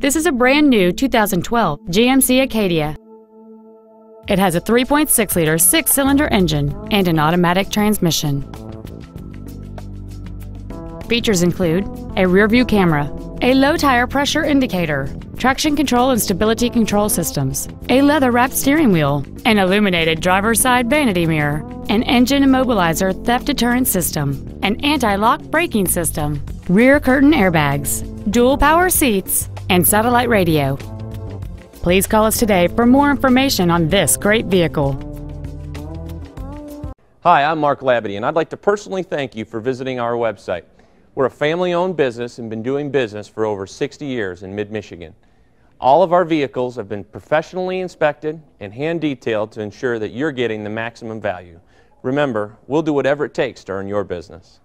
This is a brand new 2012 GMC Acadia. It has a 3.6-liter six-cylinder engine and an automatic transmission. Features include a rear-view camera, a low-tire pressure indicator, traction control and stability control systems, a leather-wrapped steering wheel, an illuminated driver's side vanity mirror, an engine immobilizer theft deterrent system, an anti-lock braking system, rear curtain airbags, dual power seats, and satellite radio. Please call us today for more information on this great vehicle. Hi, I'm Mark Labadie, and I'd like to personally thank you for visiting our website. We're a family-owned business and been doing business for over 60 years in mid-Michigan. All of our vehicles have been professionally inspected and hand-detailed to ensure that you're getting the maximum value. Remember, we'll do whatever it takes to earn your business.